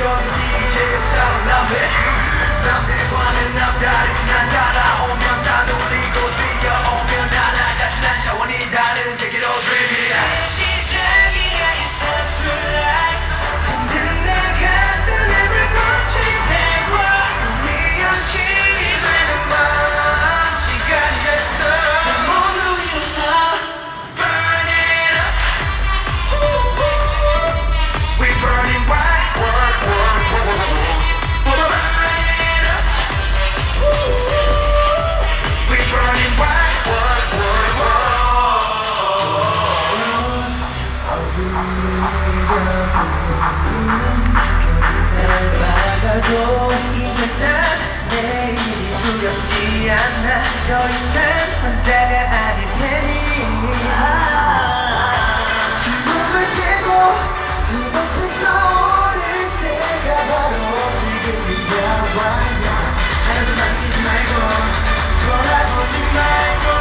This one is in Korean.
이제 살아남해 남들과는 남다른 난 나라. 받아도 이제 난 내일이 두렵지 않아 더 이상 혼자가 아닐 테니 지금을 깨고 두번씩 떠오를 때가 바로 지금이야 와야 하나도 남기지 말고 돌아보지 말고